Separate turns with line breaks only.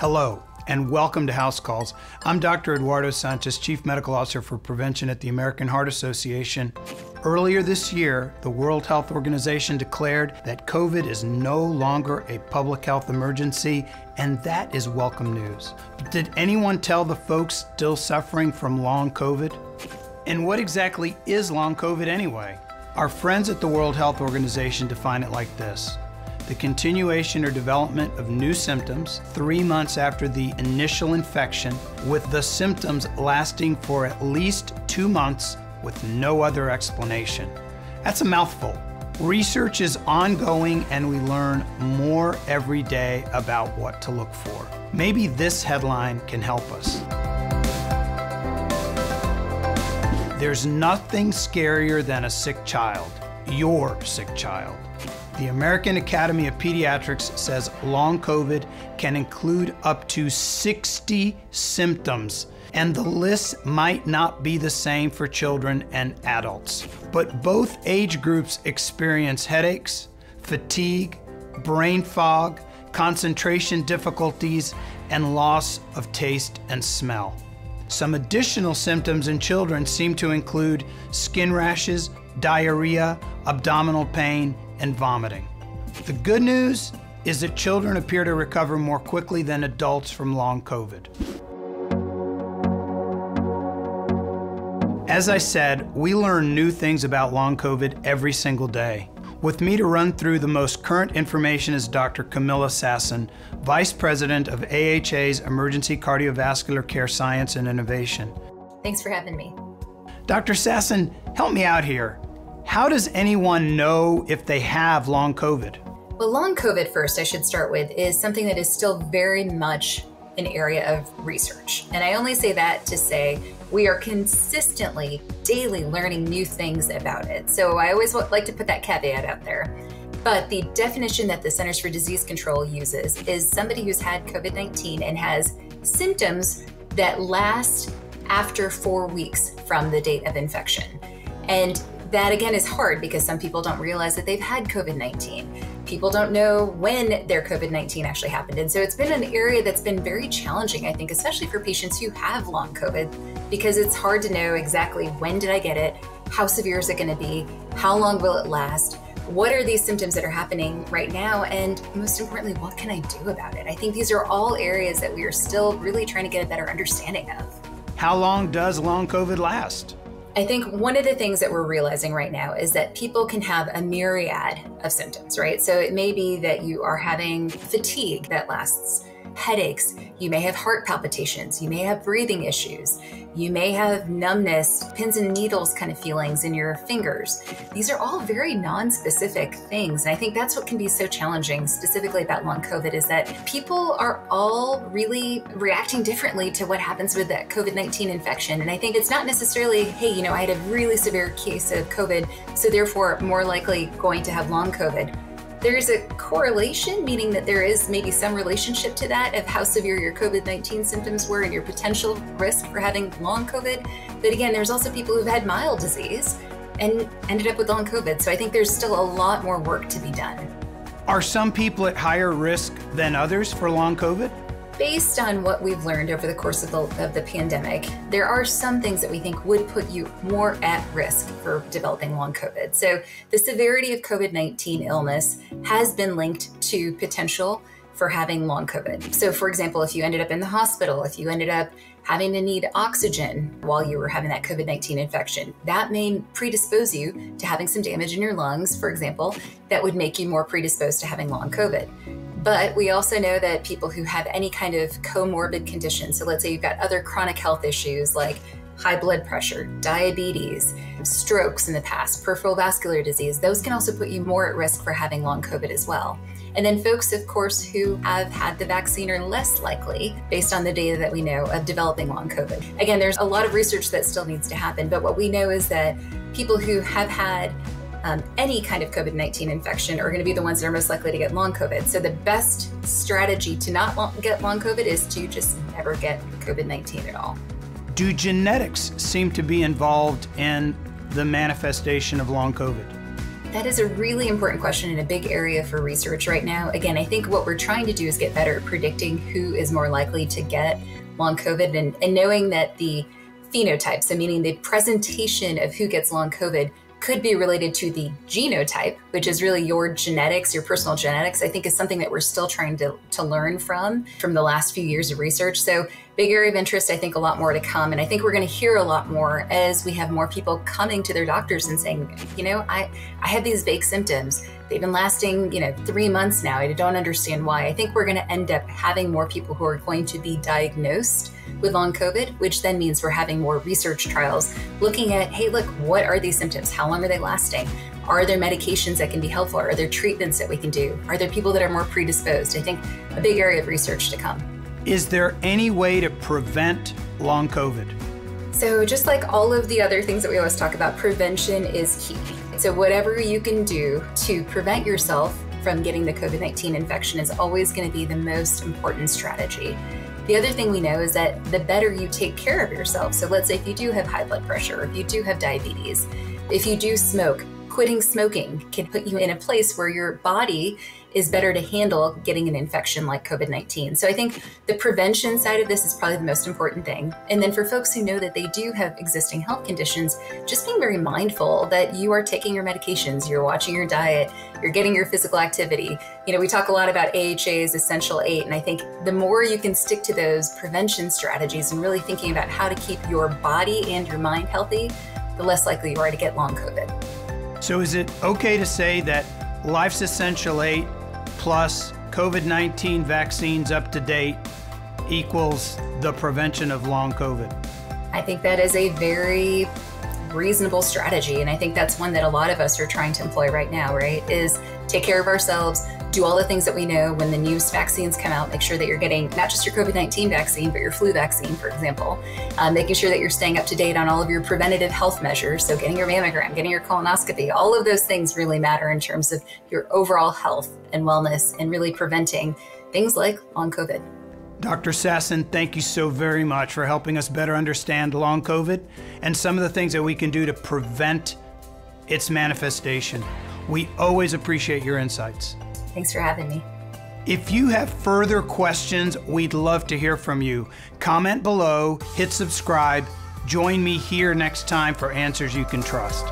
Hello, and welcome to House Calls. I'm Dr. Eduardo Sanchez, Chief Medical Officer for Prevention at the American Heart Association. Earlier this year, the World Health Organization declared that COVID is no longer a public health emergency, and that is welcome news. But did anyone tell the folks still suffering from long COVID? And what exactly is long COVID anyway? Our friends at the World Health Organization define it like this the continuation or development of new symptoms three months after the initial infection, with the symptoms lasting for at least two months with no other explanation. That's a mouthful. Research is ongoing and we learn more every day about what to look for. Maybe this headline can help us. There's nothing scarier than a sick child, your sick child. The American Academy of Pediatrics says long COVID can include up to 60 symptoms, and the list might not be the same for children and adults. But both age groups experience headaches, fatigue, brain fog, concentration difficulties, and loss of taste and smell. Some additional symptoms in children seem to include skin rashes, diarrhea, abdominal pain, and vomiting. The good news is that children appear to recover more quickly than adults from long COVID. As I said, we learn new things about long COVID every single day. With me to run through the most current information is Dr. Comilla Sasson, Vice President of AHA's Emergency Cardiovascular Care Science and Innovation.
Thanks for having me.
Dr. Sasson, help me out here. How does anyone know if they have long COVID?
Well, long COVID, first, I should start with, is something that is still very much an area of research. And I only say that to say we are consistently, daily learning new things about it. So I always like to put that caveat out there. But the definition that the Centers for Disease Control uses is somebody who's had COVID 19 and has symptoms that last after four weeks from the date of infection. And that again is hard because some people don't realize that they've had COVID 19. People don't know when their COVID 19 actually happened. And so it's been an area that's been very challenging, I think, especially for patients who have long COVID, because it's hard to know exactly when did I get it, how severe is it going to be, how long will it last. What are these symptoms that are happening right now? And most importantly, what can I do about it? I think these are all areas that we are still really trying to get a better understanding of.
How long does long COVID last?
I think one of the things that we're realizing right now is that people can have a myriad of symptoms, right? So it may be that you are having fatigue that lasts headaches, you may have heart palpitations, you may have breathing issues, you may have numbness, pins and needles kind of feelings in your fingers. These are all very non-specific things. And I think that's what can be so challenging specifically about long COVID is that people are all really reacting differently to what happens with that COVID-19 infection. And I think it's not necessarily, hey, you know, I had a really severe case of COVID, so therefore more likely going to have long COVID there's a correlation, meaning that there is maybe some relationship to that of how severe your COVID 19 symptoms were and your potential risk for having long COVID. But again, there's also people who've had mild disease and ended up with long COVID. So I think there's still a lot more work to be done.
Are some people at higher risk than others for long COVID?
Based on what we've learned over the course of the, of the pandemic, there are some things that we think would put you more at risk for developing long COVID. So, the severity of COVID 19 illness has been linked to potential for having long COVID. So, for example, if you ended up in the hospital, if you ended up having to need oxygen while you were having that COVID 19 infection, that may predispose you to having some damage in your lungs, for example, that would make you more predisposed to having long COVID. But we also know that people who have any kind of comorbid condition, so let's say you've got other chronic health issues like high blood pressure, diabetes, strokes in the past, peripheral vascular disease, those can also put you more at risk for having long COVID as well. And then folks, of course, who have had the vaccine are less likely, based on the data that we know, of developing long COVID. Again, there's a lot of research that still needs to happen, but what we know is that people who have had um, any kind of COVID 19 infection are going to be the ones that are most likely to get long COVID. So, the best strategy to not get long COVID is to just never get COVID 19 at all.
Do genetics seem to be involved in the manifestation of long COVID?
That is a really important question and a big area for research right now. Again, I think what we're trying to do is get better at predicting who is more likely to get long COVID and, and knowing that the phenotype, so meaning the presentation of who gets long COVID, could be related to the genotype, which is really your genetics, your personal genetics, I think is something that we're still trying to, to learn from from the last few years of research. So big area of interest, I think a lot more to come. And I think we're going to hear a lot more as we have more people coming to their doctors and saying, you know, I, I have these vague symptoms. They've been lasting, you know, three months now. I don't understand why. I think we're going to end up having more people who are going to be diagnosed with long COVID, which then means we're having more research trials looking at, hey, look, what are these symptoms? How long are they lasting? Are there medications that can be helpful? Are there treatments that we can do? Are there people that are more predisposed? I think a big area of research to come.
Is there any way to prevent long COVID?
So, just like all of the other things that we always talk about, prevention is key. So, whatever you can do to prevent yourself from getting the COVID 19 infection is always going to be the most important strategy. The other thing we know is that the better you take care of yourself, so let's say if you do have high blood pressure, if you do have diabetes, if you do smoke, quitting smoking can put you in a place where your body is better to handle getting an infection like COVID 19. So I think the prevention side of this is probably the most important thing. And then for folks who know that they do have existing health conditions, just being very mindful that you are taking your medications, you're watching your diet, you're getting your physical activity. You know, we talk a lot about AHA's essential eight, and I think the more you can stick to those prevention strategies and really thinking about how to keep your body and your mind healthy, the less likely you are to get long COVID.
So, is it okay to say that Life's Essential 8 plus COVID 19 vaccines up to date equals the prevention of long COVID?
I think that is a very reasonable strategy. And I think that's one that a lot of us are trying to employ right now, right? Is take care of ourselves, do all the things that we know when the new vaccines come out. Make sure that you're getting not just your COVID 19 vaccine, but your flu vaccine, for example. Um, making sure that you're staying up to date on all of your preventative health measures. So, getting your mammogram, getting your colonoscopy, all of those things really matter in terms of your overall health and wellness and really preventing things like long COVID.
Dr. Sasson, thank you so very much for helping us better understand long COVID and some of the things that we can do to prevent its manifestation. We always appreciate your insights.
Thanks for having me.
If you have further questions, we'd love to hear from you. Comment below, hit subscribe. Join me here next time for Answers You Can Trust.